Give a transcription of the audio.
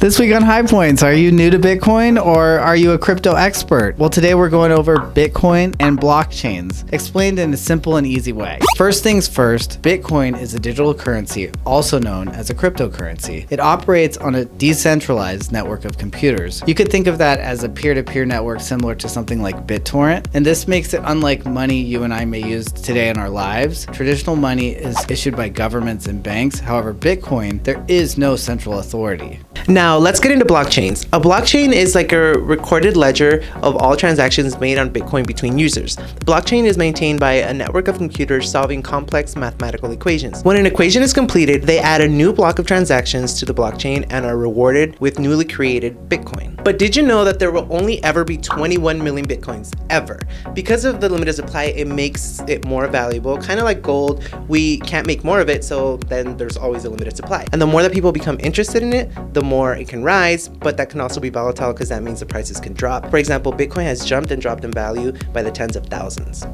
This week on High Points, are you new to Bitcoin or are you a crypto expert? Well, today we're going over Bitcoin and blockchains, explained in a simple and easy way. First things first, Bitcoin is a digital currency, also known as a cryptocurrency. It operates on a decentralized network of computers. You could think of that as a peer-to-peer network similar to something like BitTorrent, and this makes it unlike money you and I may use today in our lives. Traditional money is issued by governments and banks. However, Bitcoin, there is no central authority. Now, let's get into blockchains. A blockchain is like a recorded ledger of all transactions made on Bitcoin between users. The blockchain is maintained by a network of computers solving complex mathematical equations. When an equation is completed, they add a new block of transactions to the blockchain and are rewarded with newly created Bitcoin. But did you know that there will only ever be 21 million Bitcoins? Ever. Because of the limited supply, it makes it more valuable. Kind of like gold, we can't make more of it, so then there's always a limited supply. And the more that people become interested in it, the more more it can rise, but that can also be volatile because that means the prices can drop. For example, Bitcoin has jumped and dropped in value by the tens of thousands.